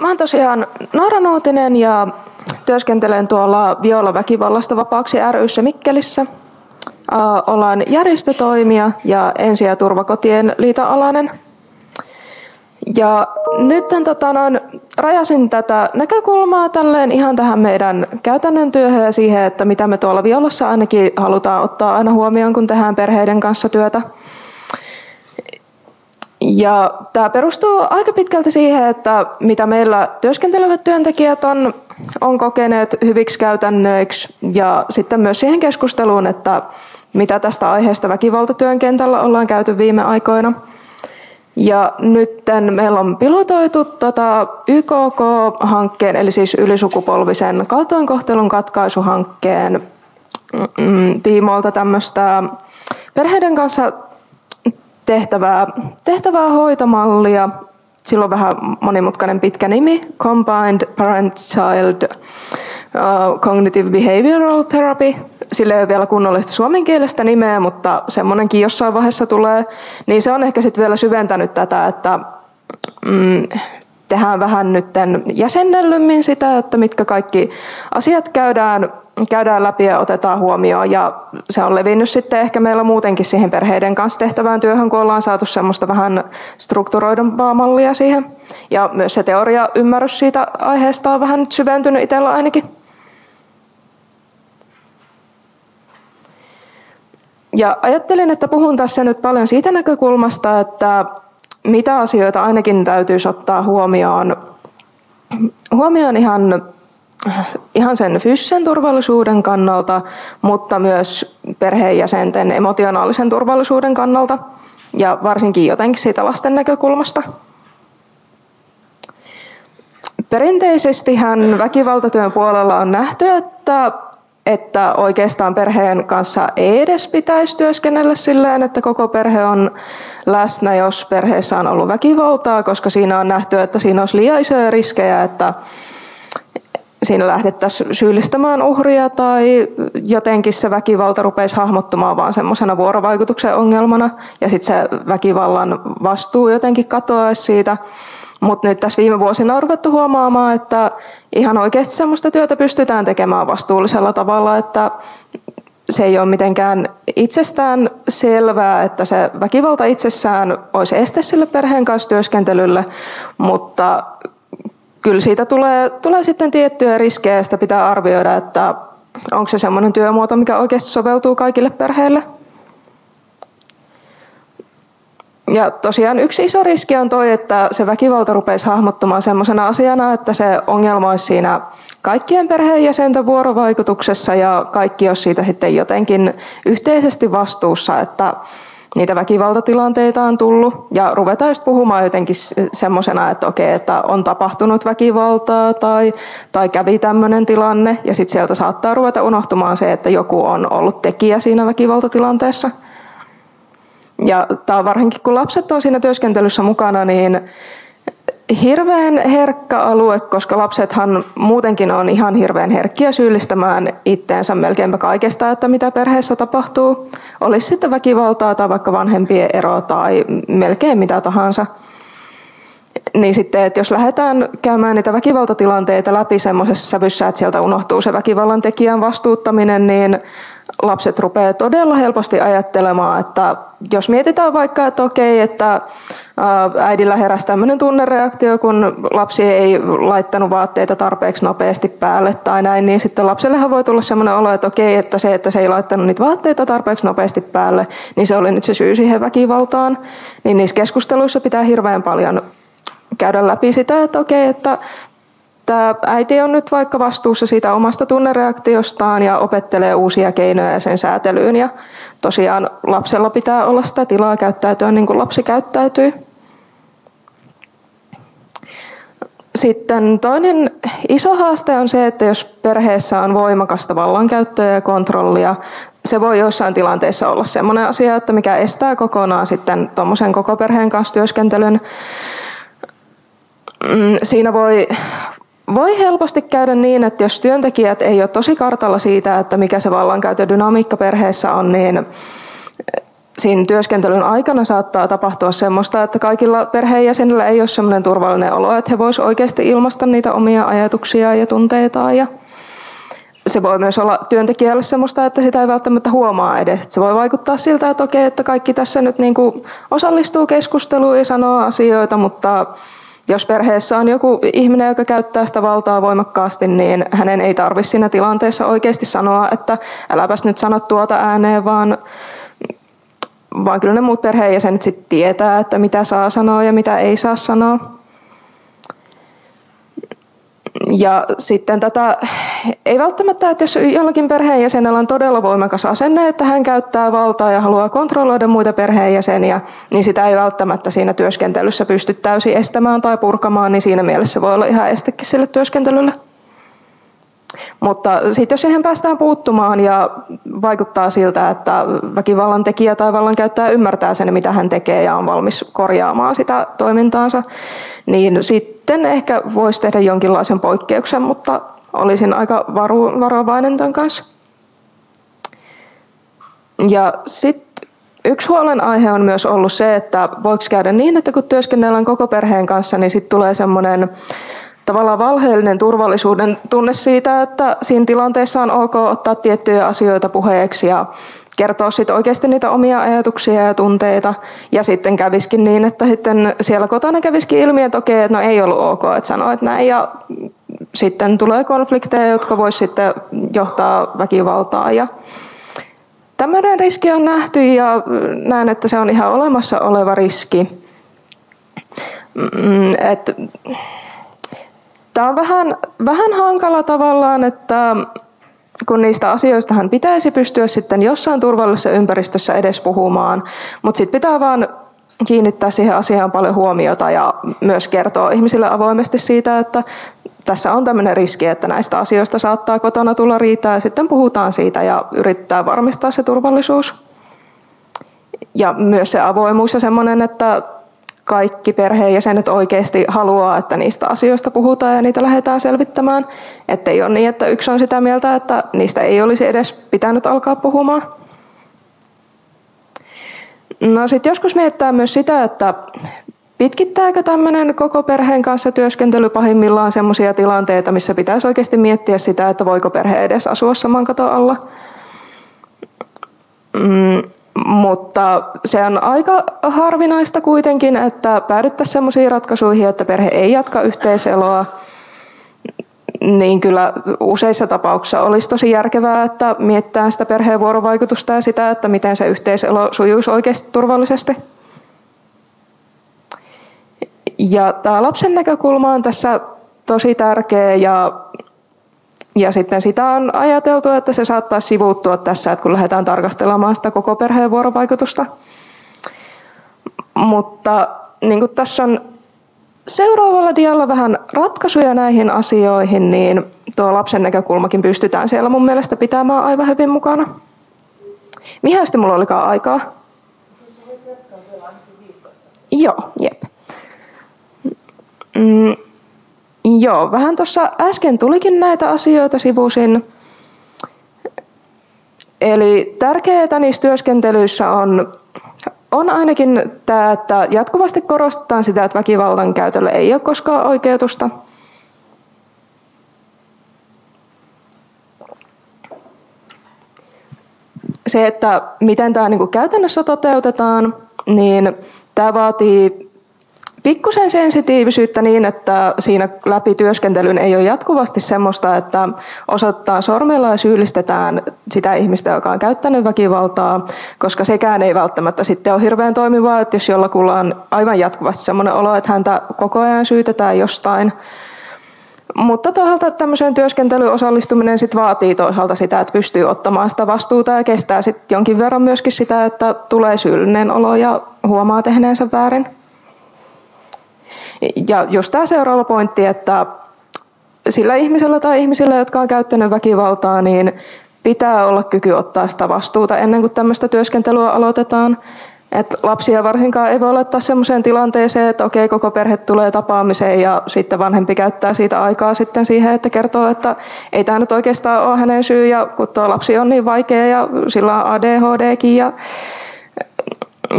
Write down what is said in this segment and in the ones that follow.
Mä oon tosiaan Noora Nuutinen ja työskentelen tuolla Viola väkivallasta vapaaksi ryssä Mikkelissä. Ollaan järjestötoimija ja ensi- ja turvakotien liiton alainen. Ja nyt tota, noin, rajasin tätä näkökulmaa tälleen ihan tähän meidän käytännön työhön ja siihen, että mitä me tuolla Violassa ainakin halutaan ottaa aina huomioon, kun tehdään perheiden kanssa työtä. Ja tämä perustuu aika pitkälti siihen, että mitä meillä työskentelevät työntekijät on, on kokeneet hyviksi käytännöiksi ja sitten myös siihen keskusteluun, että mitä tästä aiheesta väkivaltatyön kentällä ollaan käyty viime aikoina. Ja nyt meillä on pilotoitu tota YKK-hankkeen, eli siis ylisukupolvisen kaltoinkohtelun katkaisuhankkeen mm, tiimoilta tämmöistä perheiden kanssa tehtävää, tehtävää hoitomallia. Sillä on vähän monimutkainen pitkä nimi, Combined Parent-Child uh, Cognitive Behavioral Therapy. Sillä ei ole vielä kunnollista suomenkielistä nimeä, mutta semmoinenkin jossain vaiheessa tulee. Niin se on ehkä sitten vielä syventänyt tätä, että mm, tehdään vähän nyt jäsennellymmin sitä, että mitkä kaikki asiat käydään käydään läpi ja otetaan huomioon. Ja se on levinnyt sitten ehkä meillä muutenkin siihen perheiden kanssa tehtävään työhön, kun ollaan saatu semmoista vähän strukturoidumpaa mallia siihen. Ja myös se teoria ymmärrys siitä aiheesta on vähän syventynyt itsellä ainakin. Ja ajattelin, että puhun tässä nyt paljon siitä näkökulmasta, että mitä asioita ainakin täytyisi ottaa huomioon, huomioon ihan ihan sen fyysisen turvallisuuden kannalta, mutta myös perheenjäsenten emotionaalisen turvallisuuden kannalta ja varsinkin jotenkin siitä lasten näkökulmasta. Perinteisesti väkivaltatyön puolella on nähty, että, että oikeastaan perheen kanssa ei edes pitäisi työskennellä silleen, että koko perhe on läsnä, jos perheessä on ollut väkivaltaa, koska siinä on nähty, että siinä olisi liian isoja riskejä, että siinä lähdettäisiin syyllistämään uhria tai jotenkin se väkivalta rupeisi hahmottumaan vaan semmoisena vuorovaikutuksen ongelmana ja sitten se väkivallan vastuu jotenkin katoaisi siitä. Mutta nyt tässä viime vuosina on ruvettu huomaamaan, että ihan oikeasti semmoista työtä pystytään tekemään vastuullisella tavalla, että se ei ole mitenkään itsestään selvää, että se väkivalta itsessään olisi este sille perheen kanssa työskentelylle, mutta kyllä siitä tulee, tulee sitten tiettyjä riskejä ja sitä pitää arvioida, että onko se semmoinen työmuoto, mikä oikeasti soveltuu kaikille perheille. Ja tosiaan yksi iso riski on toi, että se väkivalta rupeisi hahmottumaan semmoisena asiana, että se ongelma olisi siinä kaikkien perheenjäsenten vuorovaikutuksessa ja kaikki olisi siitä sitten jotenkin yhteisesti vastuussa, että niitä väkivaltatilanteita on tullut ja ruvetaan just puhumaan jotenkin semmoisena, että okei, että on tapahtunut väkivaltaa tai, tai kävi tämmöinen tilanne ja sitten sieltä saattaa ruveta unohtumaan se, että joku on ollut tekijä siinä väkivaltatilanteessa. Ja tämä varsinkin kun lapset on siinä työskentelyssä mukana, niin hirveän herkkä alue, koska lapsethan muutenkin on ihan hirveän herkkiä syyllistämään itteensä melkeinpä kaikesta, että mitä perheessä tapahtuu. Olisi sitten väkivaltaa tai vaikka vanhempien ero tai melkein mitä tahansa. Niin sitten, että jos lähdetään käymään niitä väkivaltatilanteita läpi semmoisessa sävyssä, että sieltä unohtuu se väkivallan tekijän vastuuttaminen, niin lapset rupeaa todella helposti ajattelemaan, että jos mietitään vaikka, että okei, että äidillä heräsi tämmöinen tunnereaktio, kun lapsi ei laittanut vaatteita tarpeeksi nopeasti päälle tai näin, niin sitten lapsellehan voi tulla semmoinen olo, että okei, että se, että se ei laittanut niitä vaatteita tarpeeksi nopeasti päälle, niin se oli nyt se syy siihen väkivaltaan. Niin niissä keskusteluissa pitää hirveän paljon käydä läpi sitä, että okei, että tämä äiti on nyt vaikka vastuussa siitä omasta tunnereaktiostaan ja opettelee uusia keinoja sen säätelyyn ja tosiaan lapsella pitää olla sitä tilaa käyttäytyä niin kuin lapsi käyttäytyy. Sitten toinen iso haaste on se, että jos perheessä on voimakasta vallankäyttöä ja kontrollia, se voi joissain tilanteissa olla sellainen asia, että mikä estää kokonaan sitten tuommoisen koko perheen kanssa työskentelyn. Mm, siinä voi, voi helposti käydä niin, että jos työntekijät ei ole tosi kartalla siitä, että mikä se vallankäytön dynamiikka perheessä on, niin siinä työskentelyn aikana saattaa tapahtua semmoista, että kaikilla perheenjäsenillä ei ole semmoinen turvallinen olo, että he voisivat oikeasti ilmaista niitä omia ajatuksia ja tunteitaan. Ja se voi myös olla työntekijälle semmoista, että sitä ei välttämättä huomaa edes. Se voi vaikuttaa siltä, että okei, että kaikki tässä nyt niin osallistuu keskusteluun ja sanoo asioita, mutta jos perheessä on joku ihminen, joka käyttää sitä valtaa voimakkaasti, niin hänen ei tarvitse siinä tilanteessa oikeasti sanoa, että äläpäs nyt sano tuota ääneen, vaan vaan kyllä ne muut perheenjäsenet sitten tietää, että mitä saa sanoa ja mitä ei saa sanoa. Ja sitten tätä, ei välttämättä, että jos jollakin perheenjäsenellä on todella voimakas asenne, että hän käyttää valtaa ja haluaa kontrolloida muita perheenjäseniä, niin sitä ei välttämättä siinä työskentelyssä pysty täysin estämään tai purkamaan, niin siinä mielessä voi olla ihan estekin sille työskentelylle. Mutta sitten jos siihen päästään puuttumaan ja vaikuttaa siltä, että väkivallan tekijä tai vallankäyttäjä ymmärtää sen, mitä hän tekee ja on valmis korjaamaan sitä toimintaansa, niin sitten ehkä voisi tehdä jonkinlaisen poikkeuksen, mutta olisin aika varu, varovainen tämän kanssa. Ja sitten yksi huolenaihe on myös ollut se, että voiko käydä niin, että kun työskennellään koko perheen kanssa, niin sitten tulee semmoinen tavallaan valheellinen turvallisuuden tunne siitä, että siinä tilanteessa on ok ottaa tiettyjä asioita puheeksi ja kertoa sitten oikeasti niitä omia ajatuksia ja tunteita. Ja sitten käviskin niin, että sitten siellä kotona käviskin ilmi, että okei, että no ei ollut ok, että sanoit näin. Ja sitten tulee konflikteja, jotka voisi sitten johtaa väkivaltaa. Ja tämmöinen riski on nähty ja näen, että se on ihan olemassa oleva riski. Mm, että Tämä on vähän, vähän hankala tavallaan, että kun niistä asioistahan pitäisi pystyä sitten jossain turvallisessa ympäristössä edes puhumaan, mutta sitten pitää vaan kiinnittää siihen asiaan paljon huomiota ja myös kertoa ihmisille avoimesti siitä, että tässä on tämmöinen riski, että näistä asioista saattaa kotona tulla riitaa ja sitten puhutaan siitä ja yrittää varmistaa se turvallisuus. Ja myös se avoimuus ja semmoinen, että kaikki perheenjäsenet oikeasti haluaa, että niistä asioista puhutaan ja niitä lähdetään selvittämään. Että ei ole niin, että yksi on sitä mieltä, että niistä ei olisi edes pitänyt alkaa puhumaan. No sitten joskus miettää myös sitä, että pitkittääkö tämmöinen koko perheen kanssa työskentely pahimmillaan sellaisia tilanteita, missä pitäisi oikeasti miettiä sitä, että voiko perhe edes asua saman katon alla. Mm, mutta se on aika harvinaista kuitenkin, että päädyttäisiin sellaisiin ratkaisuihin, että perhe ei jatka yhteiseloa. Niin kyllä useissa tapauksissa olisi tosi järkevää, että miettää sitä perheen vuorovaikutusta ja sitä, että miten se yhteiselo sujuisi oikeasti turvallisesti. Ja tämä lapsen näkökulma on tässä tosi tärkeä ja ja sitten sitä on ajateltu, että se saattaa sivuuttua tässä, että kun lähdetään tarkastelemaan sitä koko perheen vuorovaikutusta. Mutta niin kuin tässä on seuraavalla dialla vähän ratkaisuja näihin asioihin, niin tuo lapsen näkökulmakin pystytään siellä mun mielestä pitämään aivan hyvin mukana. Mihin sitten mulla olikaan aikaa? Joo, jep. Mm, Joo, vähän tuossa äsken tulikin näitä asioita sivusin. Eli tärkeää niissä työskentelyissä on, on ainakin tämä, että jatkuvasti korostetaan sitä, että väkivallan käytölle ei ole koskaan oikeutusta. Se, että miten tämä niin käytännössä toteutetaan, niin tämä vaatii pikkusen sensitiivisyyttä niin, että siinä läpi työskentelyn ei ole jatkuvasti semmoista, että osoittaa sormella ja syyllistetään sitä ihmistä, joka on käyttänyt väkivaltaa, koska sekään ei välttämättä sitten ole hirveän toimivaa, että jos jollakulla on aivan jatkuvasti semmoinen olo, että häntä koko ajan syytetään jostain, mutta toisaalta tämmöiseen työskentelyyn osallistuminen sit vaatii toisaalta sitä, että pystyy ottamaan sitä vastuuta ja kestää sitten jonkin verran myöskin sitä, että tulee syyllinen olo ja huomaa tehneensä väärin. Ja just tämä seuraava pointti, että sillä ihmisellä tai ihmisillä, jotka on käyttänyt väkivaltaa, niin pitää olla kyky ottaa sitä vastuuta ennen kuin tämmöistä työskentelyä aloitetaan. Et lapsia varsinkaan ei voi olettaa sellaiseen tilanteeseen, että okei, koko perhe tulee tapaamiseen ja sitten vanhempi käyttää siitä aikaa sitten siihen, että kertoo, että ei tämä nyt oikeastaan ole hänen syy ja kun tuo lapsi on niin vaikea ja sillä on ADHDkin ja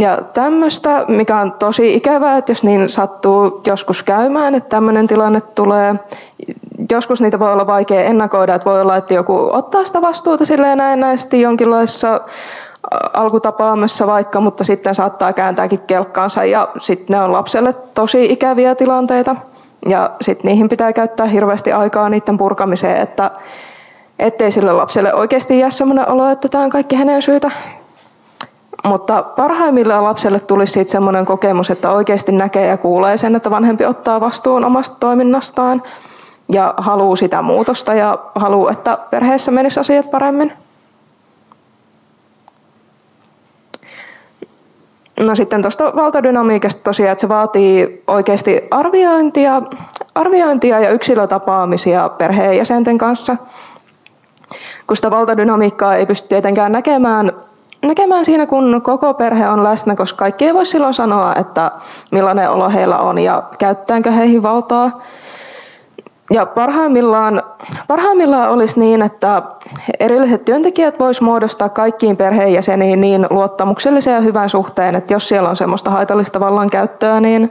Ja tämmöistä, mikä on tosi ikävää, että jos niin sattuu joskus käymään, että tämmöinen tilanne tulee. Joskus niitä voi olla vaikea ennakoida, että voi olla, että joku ottaa sitä vastuuta silleen näennäisesti jonkinlaisessa alkutapaamassa vaikka, mutta sitten saattaa kääntääkin kelkkaansa ja sitten ne on lapselle tosi ikäviä tilanteita. Ja sitten niihin pitää käyttää hirveästi aikaa niiden purkamiseen, että ettei sille lapselle oikeasti jää sellainen olo, että tämä on kaikki hänen syytä. Mutta parhaimmillaan lapselle tulisi siitä sellainen kokemus, että oikeasti näkee ja kuulee sen, että vanhempi ottaa vastuun omasta toiminnastaan ja haluaa sitä muutosta ja haluaa, että perheessä menisi asiat paremmin. No sitten tuosta valtadynamiikasta tosiaan, että se vaatii oikeasti arviointia, arviointia ja yksilötapaamisia perheenjäsenten kanssa. Kun sitä valtadynamiikkaa ei pysty tietenkään näkemään, näkemään siinä, kun koko perhe on läsnä, koska kaikki ei voi silloin sanoa, että millainen olo heillä on ja käyttääkö heihin valtaa. Ja parhaimmillaan, parhaimmillaan olisi niin, että erilliset työntekijät vois muodostaa kaikkiin perheenjäseniin niin luottamuksellisen ja hyvän suhteen, että jos siellä on semmoista haitallista vallankäyttöä, niin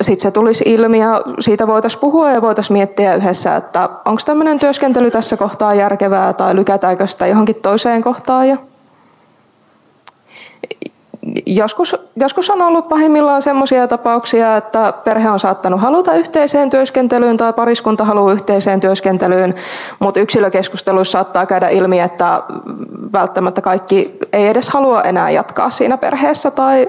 sitten se tulisi ilmi ja siitä voitaisiin puhua ja voitaisiin miettiä yhdessä, että onko tämmöinen työskentely tässä kohtaa järkevää tai lykätäänkö sitä johonkin toiseen kohtaan. Ja joskus, joskus on ollut pahimmillaan sellaisia tapauksia, että perhe on saattanut haluta yhteiseen työskentelyyn tai pariskunta haluaa yhteiseen työskentelyyn, mutta yksilökeskusteluissa saattaa käydä ilmi, että välttämättä kaikki ei edes halua enää jatkaa siinä perheessä tai,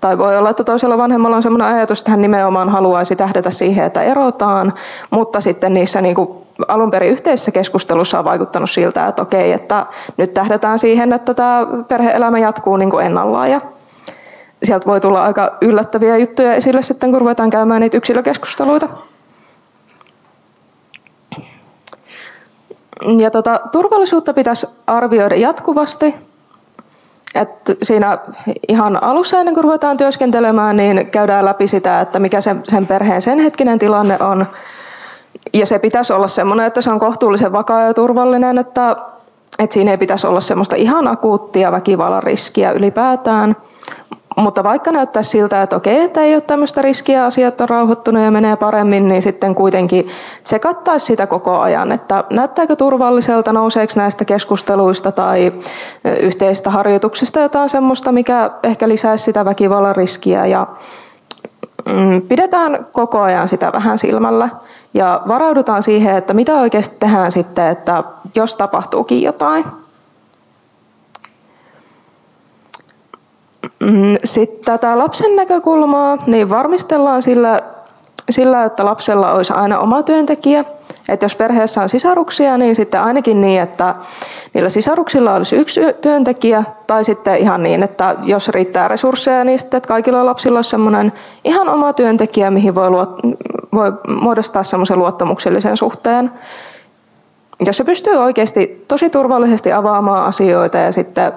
tai voi olla, että toisella vanhemmalla on sellainen ajatus, että hän nimenomaan haluaisi tähdätä siihen, että erotaan, mutta sitten niissä niin kuin alun perin yhteisessä keskustelussa on vaikuttanut siltä, että okei, että nyt tähdätään siihen, että tämä perheelämä jatkuu niin kuin ennallaan ja sieltä voi tulla aika yllättäviä juttuja esille sitten, kun ruvetaan käymään niitä yksilökeskusteluita. Ja tota, turvallisuutta pitäisi arvioida jatkuvasti. Et siinä ihan alussa ennen kuin ruvetaan työskentelemään, niin käydään läpi sitä, että mikä sen, sen perheen sen hetkinen tilanne on. Ja se pitäisi olla sellainen, että se on kohtuullisen vakaa ja turvallinen, että, että siinä ei pitäisi olla semmoista ihan akuuttia väkivallan riskiä ylipäätään – mutta vaikka näyttää siltä, että okei, että ei ole tämmöistä riskiä, asiat on rauhoittunut ja menee paremmin, niin sitten kuitenkin se kattaisi sitä koko ajan, että näyttääkö turvalliselta, nouseeko näistä keskusteluista tai yhteistä harjoituksista jotain semmoista, mikä ehkä lisäisi sitä väkivallan riskiä ja pidetään koko ajan sitä vähän silmällä ja varaudutaan siihen, että mitä oikeasti tehdään sitten, että jos tapahtuukin jotain. Mm, Sitten tätä lapsen näkökulmaa niin varmistellaan sillä, sillä, että lapsella olisi aina oma työntekijä. Että jos perheessä on sisaruksia, niin sitten ainakin niin, että niillä sisaruksilla olisi yksi työntekijä, tai sitten ihan niin, että jos riittää resursseja, niin sitten että kaikilla lapsilla olisi semmoinen ihan oma työntekijä, mihin voi, luot, voi muodostaa semmoisen luottamuksellisen suhteen jos se pystyy oikeasti tosi turvallisesti avaamaan asioita ja sitten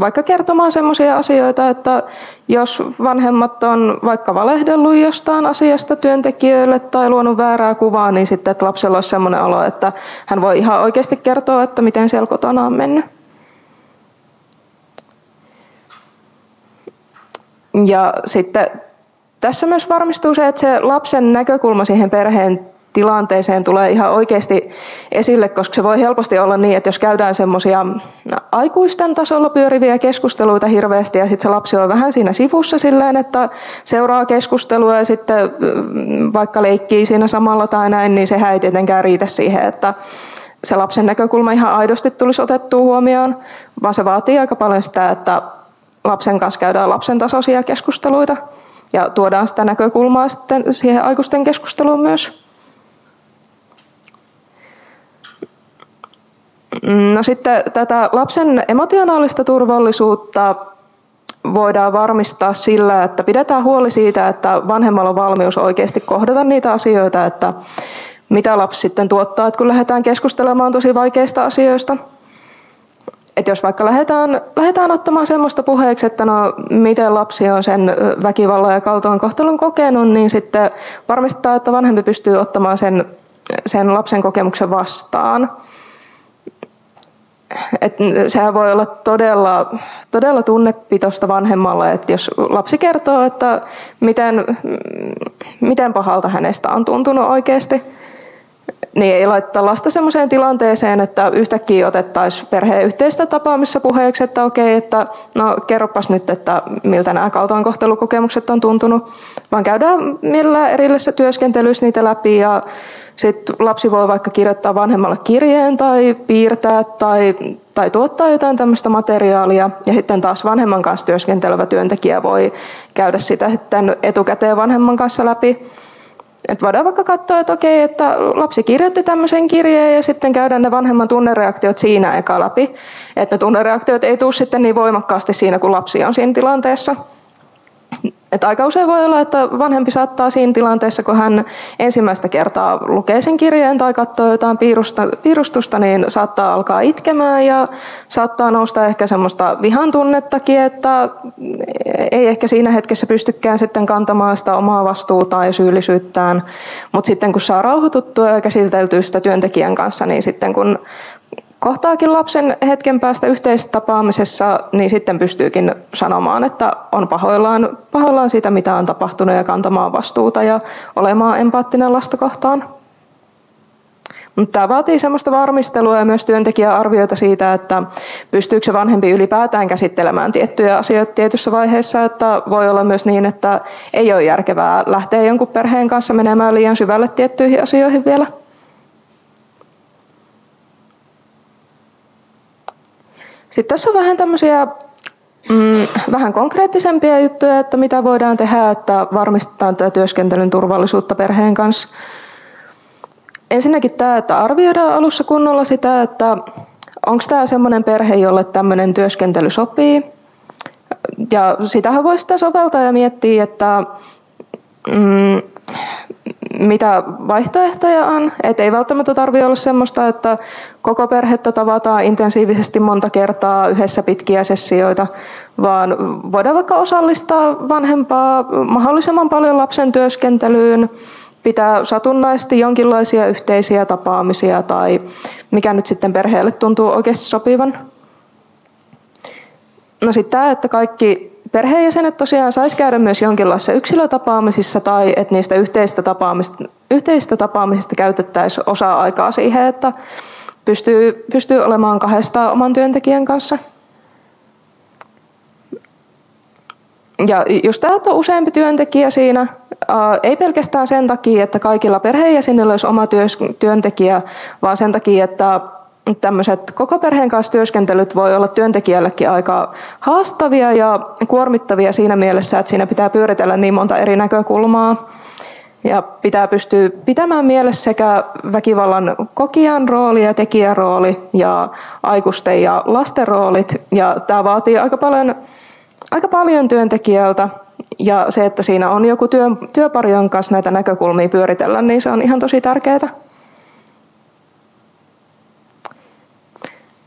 vaikka kertomaan sellaisia asioita, että jos vanhemmat on vaikka valehdellut jostain asiasta työntekijöille tai luonut väärää kuvaa, niin sitten että lapsella olisi sellainen olo, että hän voi ihan oikeasti kertoa, että miten siellä kotona on mennyt. Ja sitten tässä myös varmistuu se, että se lapsen näkökulma siihen perheen tilanteeseen tulee ihan oikeasti esille, koska se voi helposti olla niin, että jos käydään semmoisia aikuisten tasolla pyöriviä keskusteluita hirveästi ja sitten se lapsi on vähän siinä sivussa silleen, että seuraa keskustelua ja sitten mm, vaikka leikkii siinä samalla tai näin, niin sehän ei tietenkään riitä siihen, että se lapsen näkökulma ihan aidosti tulisi otettua huomioon, vaan se vaatii aika paljon sitä, että lapsen kanssa käydään lapsen tasoisia keskusteluita ja tuodaan sitä näkökulmaa sitten siihen aikuisten keskusteluun myös. No sitten tätä lapsen emotionaalista turvallisuutta voidaan varmistaa sillä, että pidetään huoli siitä, että vanhemmalla on valmius oikeasti kohdata niitä asioita, että mitä lapsi sitten tuottaa, että kun lähdetään keskustelemaan tosi vaikeista asioista. Että jos vaikka lähdetään, lähdetään ottamaan semmoista puheeksi, että no miten lapsi on sen väkivallan ja kaltoinkohtelun kokenut, niin sitten varmistaa, että vanhempi pystyy ottamaan sen, sen lapsen kokemuksen vastaan et sehän voi olla todella, todella tunnepitoista vanhemmalle, että jos lapsi kertoo, että miten, miten pahalta hänestä on tuntunut oikeasti, niin ei laittaa lasta sellaiseen tilanteeseen, että yhtäkkiä otettaisiin perheen yhteistä tapaamissa puheeksi, että okei, että no kerropas nyt, että miltä nämä kaltoinkohtelukokemukset on tuntunut, vaan käydään millä erillisissä työskentelyissä niitä läpi ja sitten lapsi voi vaikka kirjoittaa vanhemmalle kirjeen tai piirtää tai, tai tuottaa jotain tämmöistä materiaalia. Ja sitten taas vanhemman kanssa työskentelevä työntekijä voi käydä sitä etukäteen vanhemman kanssa läpi. Et voidaan vaikka katsoa, että okei, että lapsi kirjoitti tämmöisen kirjeen ja sitten käydään ne vanhemman tunnereaktiot siinä eka läpi. Että ne tunnereaktiot ei tule sitten niin voimakkaasti siinä, kun lapsi on siinä tilanteessa. Et aika usein voi olla, että vanhempi saattaa siinä tilanteessa, kun hän ensimmäistä kertaa lukee sen kirjeen tai katsoo jotain piirusta, piirustusta, niin saattaa alkaa itkemään ja saattaa nousta ehkä semmoista vihan tunnettakin, että ei ehkä siinä hetkessä pystykään sitten kantamaan sitä omaa vastuuta ja syyllisyyttään. Mutta sitten kun saa rauhoituttua ja käsiteltyä sitä työntekijän kanssa, niin sitten kun kohtaakin lapsen hetken päästä yhteistapaamisessa, niin sitten pystyykin sanomaan, että on pahoillaan, pahoillaan siitä, mitä on tapahtunut ja kantamaan vastuuta ja olemaan empaattinen lasta kohtaan. Mutta tämä vaatii sellaista varmistelua ja myös työntekijäarvioita siitä, että pystyykö se vanhempi ylipäätään käsittelemään tiettyjä asioita tietyssä vaiheessa, että voi olla myös niin, että ei ole järkevää lähteä jonkun perheen kanssa menemään liian syvälle tiettyihin asioihin vielä. Sitten tässä on vähän tämmöisiä mm, vähän konkreettisempia juttuja, että mitä voidaan tehdä, että varmistetaan tätä työskentelyn turvallisuutta perheen kanssa. Ensinnäkin tämä, että arvioidaan alussa kunnolla sitä, että onko tämä semmoinen perhe, jolle tämmöinen työskentely sopii. Ja sitähän voi sitä soveltaa ja miettiä, että mm, mitä vaihtoehtoja on. Et ei välttämättä tarvitse olla semmoista, että koko perhettä tavataan intensiivisesti monta kertaa yhdessä pitkiä sessioita, vaan voidaan vaikka osallistaa vanhempaa mahdollisimman paljon lapsen työskentelyyn, pitää satunnaisesti jonkinlaisia yhteisiä tapaamisia tai mikä nyt sitten perheelle tuntuu oikeasti sopivan. No sitten tämä, että kaikki perheenjäsenet tosiaan saisi käydä myös jonkinlaisissa yksilötapaamisissa tai että niistä yhteistä tapaamista, yhteistä tapaamisista käytettäisiin osa aikaa siihen, että pystyy, pystyy olemaan kahdesta oman työntekijän kanssa. Ja just tämä, on useampi työntekijä siinä, ei pelkästään sen takia, että kaikilla perheenjäsenillä olisi oma työntekijä, vaan sen takia, että tämmöiset koko perheen kanssa työskentelyt voi olla työntekijällekin aika haastavia ja kuormittavia siinä mielessä, että siinä pitää pyöritellä niin monta eri näkökulmaa. Ja pitää pystyä pitämään mielessä sekä väkivallan kokijan rooli ja tekijän rooli ja aikuisten ja lasten roolit. Ja tämä vaatii aika paljon, aika paljon työntekijältä. Ja se, että siinä on joku työ, kanssa näitä näkökulmia pyöritellä, niin se on ihan tosi tärkeää.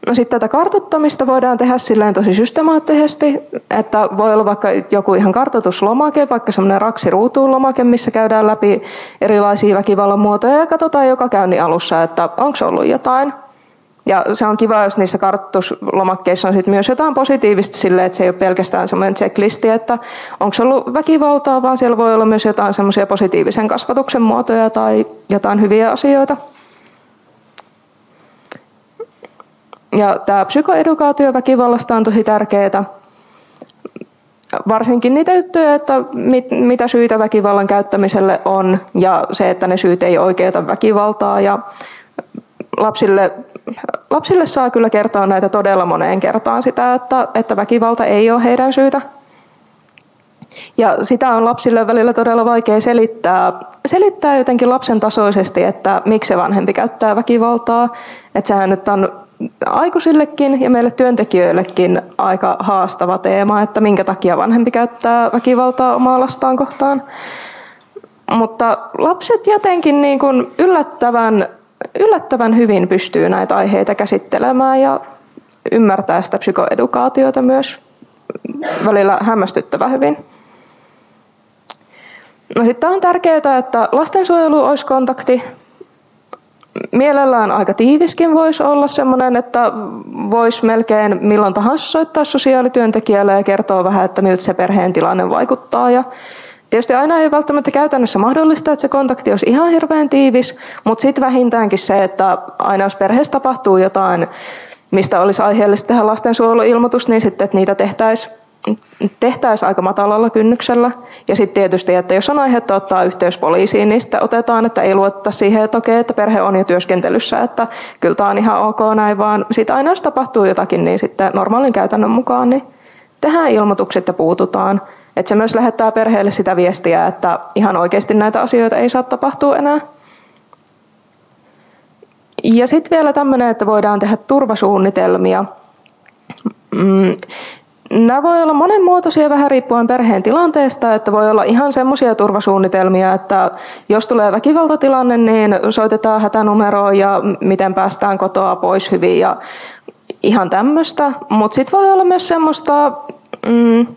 No sitten tätä kartoittamista voidaan tehdä silleen tosi systemaattisesti, että voi olla vaikka joku ihan kartoituslomake, vaikka semmoinen raksi lomake, missä käydään läpi erilaisia väkivallan muotoja ja katsotaan joka käynnin alussa, että onko ollut jotain. Ja se on kiva, jos niissä kartoituslomakkeissa on sit myös jotain positiivista sille, että se ei ole pelkästään semmoinen checklisti, että onko ollut väkivaltaa, vaan siellä voi olla myös jotain semmoisia positiivisen kasvatuksen muotoja tai jotain hyviä asioita. Ja tämä psykoedukaatio väkivallasta on tosi tärkeää. Varsinkin niitä juttuja, että mit, mitä syitä väkivallan käyttämiselle on ja se, että ne syyt ei oikeuta väkivaltaa. Ja lapsille, lapsille saa kyllä kertoa näitä todella moneen kertaan sitä, että, että väkivalta ei ole heidän syytä. Ja sitä on lapsille välillä todella vaikea selittää, selittää jotenkin lapsen tasoisesti, että miksi se vanhempi käyttää väkivaltaa. Että sehän nyt on aikuisillekin ja meille työntekijöillekin aika haastava teema, että minkä takia vanhempi käyttää väkivaltaa omaa lastaan kohtaan. Mutta lapset jotenkin niin kuin yllättävän, yllättävän hyvin pystyy näitä aiheita käsittelemään ja ymmärtää sitä psykoedukaatiota myös välillä hämmästyttävän hyvin. No sitten on tärkeää, että lastensuojelu olisi kontakti mielellään aika tiiviskin voisi olla sellainen, että voisi melkein milloin tahansa soittaa sosiaalityöntekijälle ja kertoa vähän, että miltä se perheen tilanne vaikuttaa. Ja Tietysti aina ei välttämättä käytännössä mahdollista, että se kontakti olisi ihan hirveän tiivis, mutta sitten vähintäänkin se, että aina jos perheessä tapahtuu jotain, mistä olisi aiheellista tehdä lastensuojeluilmoitus, niin sitten, että niitä tehtäisiin tehtäisi aika matalalla kynnyksellä. Ja sitten tietysti, että jos on aihetta ottaa yhteys poliisiin, niin sitten otetaan, että ei luottaa siihen, että okei, että perhe on jo työskentelyssä, että kyllä tämä on ihan ok näin, vaan siitä aina jos tapahtuu jotakin, niin sitten normaalin käytännön mukaan, niin tehdään ilmoitukset ja puututaan. Että se myös lähettää perheelle sitä viestiä, että ihan oikeasti näitä asioita ei saa tapahtua enää. Ja sitten vielä tämmöinen, että voidaan tehdä turvasuunnitelmia. Mm, nämä voi olla monenmuotoisia vähän riippuen perheen tilanteesta, että voi olla ihan semmoisia turvasuunnitelmia, että jos tulee väkivaltatilanne, niin soitetaan hätänumeroon ja miten päästään kotoa pois hyvin ja ihan tämmöistä. Mutta sitten voi olla myös semmoista mm,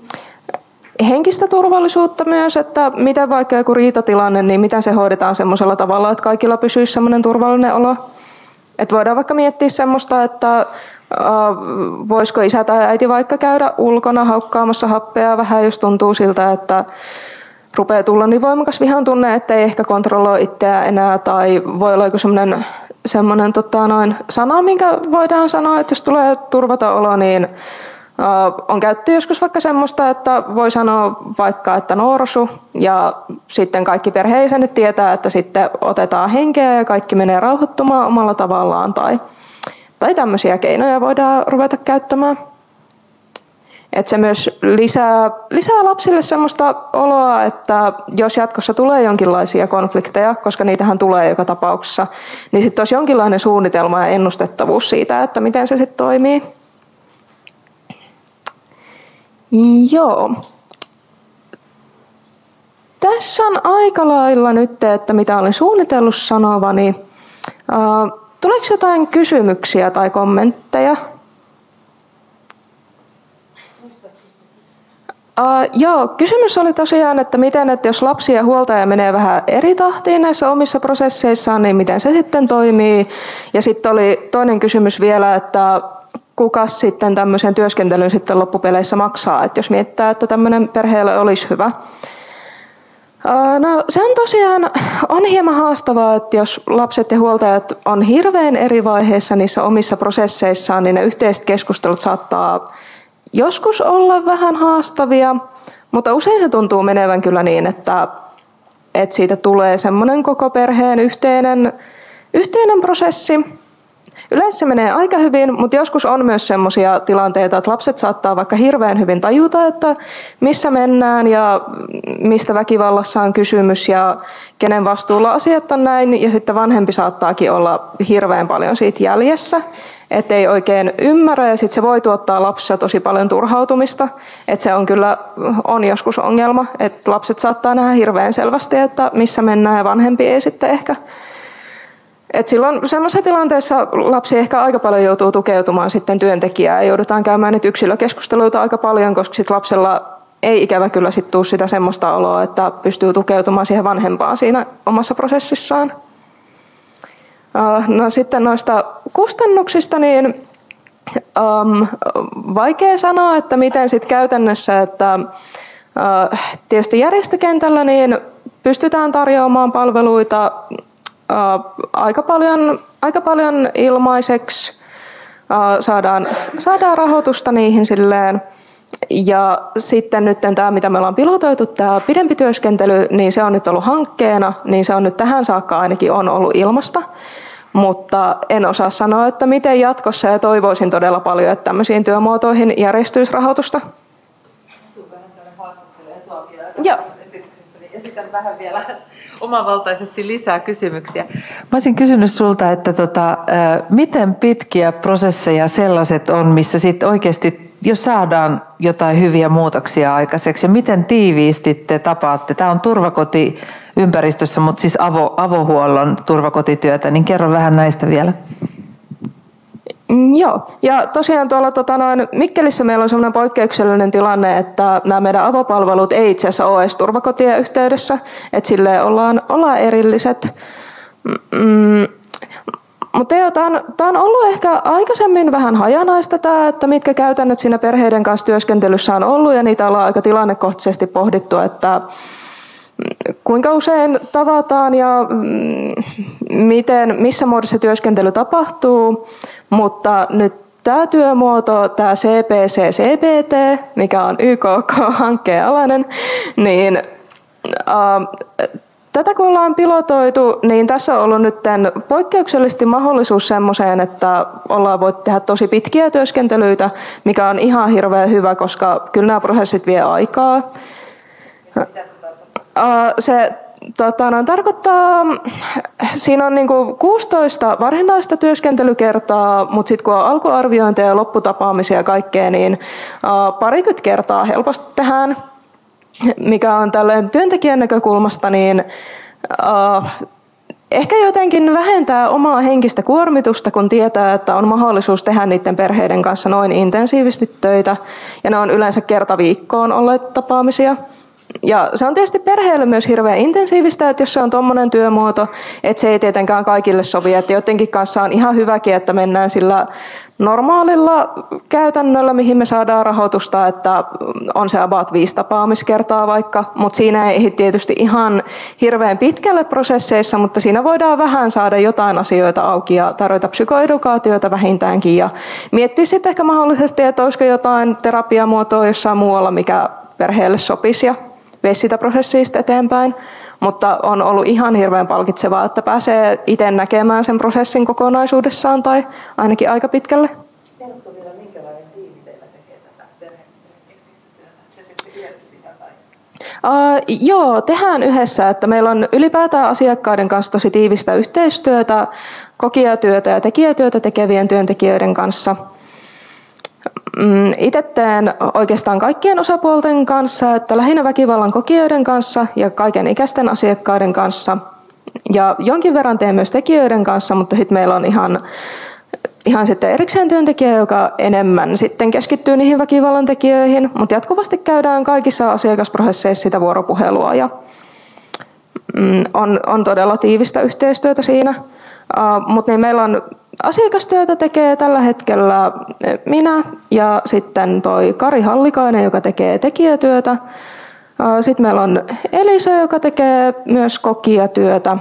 henkistä turvallisuutta myös, että miten vaikka joku riitatilanne, niin miten se hoidetaan semmoisella tavalla, että kaikilla pysyisi semmoinen turvallinen olo. Että voidaan vaikka miettiä semmoista, että voisiko isä tai äiti vaikka käydä ulkona haukkaamassa happea? Vähän, jos tuntuu siltä, että rupeaa tulla niin voimakas vihan tunne, että ei ehkä kontrolloi itseään enää, tai voi olla joku semmoinen semmoinen tota, noin sana, minkä voidaan sanoa, että jos tulee turvata olo, niin on käytetty joskus vaikka semmoista, että voi sanoa vaikka, että norsu ja sitten kaikki perheisännet tietää, että sitten otetaan henkeä ja kaikki menee rauhoittumaan omalla tavallaan tai, tai tämmöisiä keinoja voidaan ruveta käyttämään. Et se myös lisää, lisää lapsille semmoista oloa, että jos jatkossa tulee jonkinlaisia konflikteja, koska niitähän tulee joka tapauksessa, niin sitten olisi jonkinlainen suunnitelma ja ennustettavuus siitä, että miten se sitten toimii. Joo. Tässä on aika lailla nyt, että mitä olen suunnitellut sanovani. Tuleeko jotain kysymyksiä tai kommentteja? Uh, joo, kysymys oli tosiaan, että miten, että jos lapsi ja huoltaja menee vähän eri tahtiin näissä omissa prosesseissaan, niin miten se sitten toimii. Ja sitten oli toinen kysymys vielä, että kuka sitten tämmöisen työskentelyn sitten loppupeleissä maksaa, että jos miettää, että tämmöinen perheelle olisi hyvä. No se on tosiaan on hieman haastavaa, että jos lapset ja huoltajat on hirveän eri vaiheissa niissä omissa prosesseissaan, niin ne yhteiset keskustelut saattaa joskus olla vähän haastavia, mutta usein se tuntuu menevän kyllä niin, että, että siitä tulee semmoinen koko perheen yhteinen, yhteinen prosessi. Yleensä menee aika hyvin, mutta joskus on myös sellaisia tilanteita, että lapset saattaa vaikka hirveän hyvin tajuta, että missä mennään ja mistä väkivallassa on kysymys ja kenen vastuulla asiat on näin. Ja sitten vanhempi saattaakin olla hirveän paljon siitä jäljessä, että ei oikein ymmärrä ja sitten se voi tuottaa lapsessa tosi paljon turhautumista. Että se on kyllä, on joskus ongelma, että lapset saattaa nähdä hirveän selvästi, että missä mennään ja vanhempi ei sitten ehkä et silloin semmoisessa tilanteessa lapsi ehkä aika paljon joutuu tukeutumaan sitten työntekijää ja joudutaan käymään nyt yksilökeskusteluita aika paljon, koska sit lapsella ei ikävä kyllä sit tuu sitä semmoista oloa, että pystyy tukeutumaan siihen vanhempaan siinä omassa prosessissaan. No sitten noista kustannuksista, niin um, vaikea sanoa, että miten sitten käytännössä, että uh, tietysti järjestökentällä niin pystytään tarjoamaan palveluita aika paljon, aika paljon ilmaiseksi. Saadaan, saadaan rahoitusta niihin silleen. Ja sitten nyt tämä, mitä me ollaan pilotoitu, tämä pidempi työskentely, niin se on nyt ollut hankkeena, niin se on nyt tähän saakka ainakin on ollut ilmasta. Mutta en osaa sanoa, että miten jatkossa ja toivoisin todella paljon, että tämmöisiin työmuotoihin järjestyisi rahoitusta. Joo. Esitän vähän vielä omavaltaisesti lisää kysymyksiä. Mä olisin kysynyt sulta, että tota, miten pitkiä prosesseja sellaiset on, missä sitten oikeasti, jos saadaan jotain hyviä muutoksia aikaiseksi, ja miten tiiviisti te tapaatte? Tämä on turvakoti ympäristössä, mutta siis avo, avohuollon turvakotityötä, niin kerro vähän näistä vielä. Mm, joo, ja tosiaan tuolla tota, noin, Mikkelissä meillä on sellainen poikkeuksellinen tilanne, että nämä meidän avopalvelut ei itse asiassa ole edes turvakotien yhteydessä, että sille ollaan, ollaan erilliset. Mm, joo, tämä on, tämä on ollut ehkä aikaisemmin vähän hajanaista tämä, että mitkä käytännöt siinä perheiden kanssa työskentelyssä on ollut ja niitä ollaan aika tilannekohtaisesti pohdittu, että kuinka usein tavataan ja mm, miten, missä muodossa työskentely tapahtuu, mutta nyt tämä työmuoto, tämä CPC-CPT, mikä on YKK-hankkeen alainen, niin äh, Tätä kun ollaan pilotoitu, niin tässä on ollut nyt poikkeuksellisesti mahdollisuus semmoiseen, että ollaan voitu tehdä tosi pitkiä työskentelyitä, mikä on ihan hirveän hyvä, koska kyllä nämä prosessit vie aikaa. Se tota, no, tarkoittaa, siinä on niinku 16 varsinaista työskentelykertaa, mutta sitten kun on alkuarviointeja ja lopputapaamisia ja kaikkea, niin parikymmentä kertaa helposti tehdään mikä on tällainen työntekijän näkökulmasta, niin uh, ehkä jotenkin vähentää omaa henkistä kuormitusta, kun tietää, että on mahdollisuus tehdä niiden perheiden kanssa noin intensiivisesti töitä. Ja ne on yleensä kerta viikkoon olleet tapaamisia. Ja se on tietysti perheelle myös hirveän intensiivistä, että jos se on tuommoinen työmuoto, että se ei tietenkään kaikille sovi, että jotenkin kanssa on ihan hyväkin, että mennään sillä normaalilla käytännöllä, mihin me saadaan rahoitusta, että on se about viisi tapaamiskertaa vaikka, mutta siinä ei tietysti ihan hirveän pitkälle prosesseissa, mutta siinä voidaan vähän saada jotain asioita auki ja tarjota psykoedukaatioita vähintäänkin. Ja miettiä sitten ehkä mahdollisesti, että olisiko jotain terapiamuotoa jossain muualla, mikä perheelle sopisi ja veisi sitä prosessista eteenpäin mutta on ollut ihan hirveän palkitsevaa, että pääsee itse näkemään sen prosessin kokonaisuudessaan tai ainakin aika pitkälle. Uh, joo, tehdään yhdessä, että meillä on ylipäätään asiakkaiden kanssa tosi tiivistä yhteistyötä, kokijatyötä ja tekijätyötä tekevien työntekijöiden kanssa – Itse teen oikeastaan kaikkien osapuolten kanssa, että lähinnä väkivallan kokijoiden kanssa ja kaiken ikäisten asiakkaiden kanssa. Ja jonkin verran teen myös tekijöiden kanssa, mutta sitten meillä on ihan, ihan sitten erikseen työntekijä, joka enemmän sitten keskittyy niihin väkivallan tekijöihin, mutta jatkuvasti käydään kaikissa asiakasprosesseissa sitä vuoropuhelua ja mm, on, on todella tiivistä yhteistyötä siinä. Uh, mutta niin meillä on asiakastyötä tekee tällä hetkellä minä ja sitten toi Kari Hallikainen, joka tekee tekijätyötä. Sitten meillä on Elisa, joka tekee myös kokijatyötä.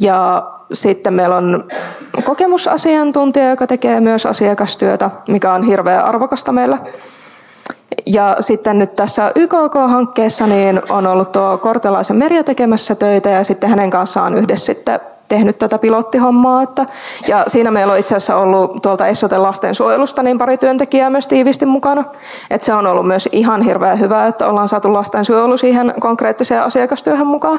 Ja sitten meillä on kokemusasiantuntija, joka tekee myös asiakastyötä, mikä on hirveän arvokasta meillä. Ja sitten nyt tässä YKK-hankkeessa niin on ollut tuo Kortelaisen Merja tekemässä töitä ja sitten hänen kanssaan yhdessä sitten tehnyt tätä pilottihommaa. Että, ja siinä meillä on itse asiassa ollut tuolta Essoten lastensuojelusta niin pari työntekijää myös tiivisti mukana. Että se on ollut myös ihan hirveän hyvä, että ollaan saatu lastensuojelu siihen konkreettiseen asiakastyöhön mukaan.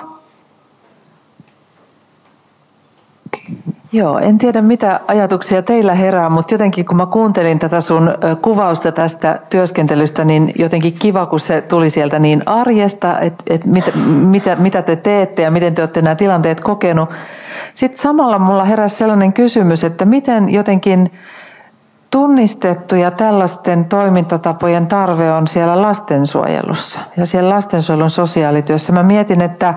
Joo, en tiedä mitä ajatuksia teillä herää, mutta jotenkin kun mä kuuntelin tätä sun kuvausta tästä työskentelystä, niin jotenkin kiva, kun se tuli sieltä niin arjesta, että, että mitä, mitä, mitä te teette ja miten te olette nämä tilanteet kokenut. Sitten samalla mulla heräsi sellainen kysymys, että miten jotenkin tunnistettu ja tällaisten toimintatapojen tarve on siellä lastensuojelussa ja siellä lastensuojelun sosiaalityössä. Mä mietin, että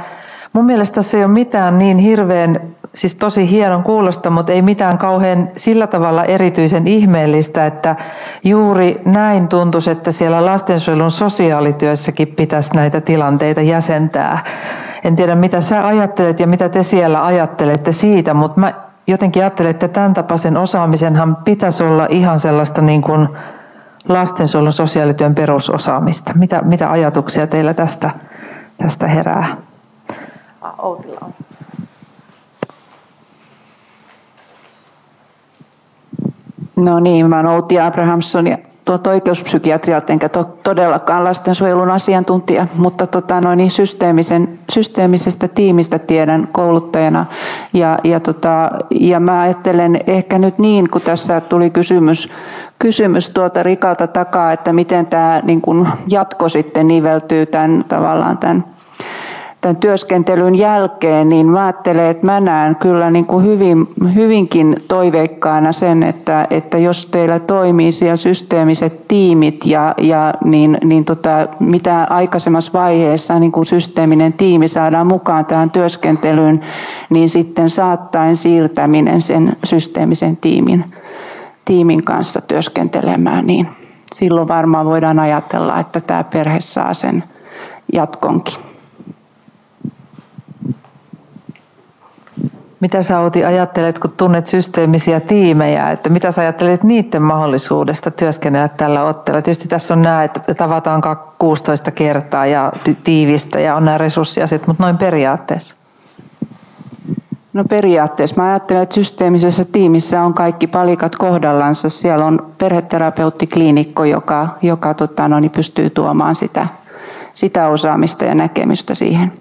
mun mielestä se ei ole mitään niin hirveän, siis tosi hienon kuulosta, mutta ei mitään kauhean sillä tavalla erityisen ihmeellistä, että juuri näin tuntuisi, että siellä lastensuojelun sosiaalityössäkin pitäisi näitä tilanteita jäsentää. En tiedä, mitä sä ajattelet ja mitä te siellä ajattelette siitä, mutta mä jotenkin ajattelen, että tämän tapaisen osaamisenhan pitäisi olla ihan sellaista niin kuin lastensuojelun sosiaalityön perusosaamista. Mitä, mitä ajatuksia teillä tästä, tästä herää? Outilla on. No niin, mä olen Outi Abrahamson ja tuot oikeuspsykiatriat enkä to, todellakaan lastensuojelun asiantuntija, mutta tota, noin niin systeemisen, systeemisestä tiimistä tiedän kouluttajana. Ja, ja, tota, ja mä ajattelen ehkä nyt niin, kun tässä tuli kysymys, kysymys tuota Rikalta takaa, että miten tämä niin jatko sitten niveltyy tämän tavallaan tämän tämän työskentelyn jälkeen, niin mä ajattelen, että mä näen kyllä niin kuin hyvin, hyvinkin toiveikkaana sen, että, että jos teillä toimii siellä systeemiset tiimit ja, ja niin, niin tota, mitä aikaisemmassa vaiheessa niin kuin systeeminen tiimi saadaan mukaan tähän työskentelyyn, niin sitten saattaen siirtäminen sen systeemisen tiimin, tiimin kanssa työskentelemään, niin silloin varmaan voidaan ajatella, että tämä perhe saa sen jatkonkin. Mitä sä Outi ajattelet, kun tunnet systeemisiä tiimejä, että mitä sä ajattelet niiden mahdollisuudesta työskennellä tällä otteella? Tietysti tässä on nämä, että tavataan 16 kertaa ja tiivistä ja on nämä resurssiasiat, mutta noin periaatteessa. No periaatteessa mä ajattelen, että systeemisessä tiimissä on kaikki palikat kohdallansa. Siellä on perheterapeutti-kliinikko, joka, joka tota, no, niin pystyy tuomaan sitä, sitä osaamista ja näkemystä siihen.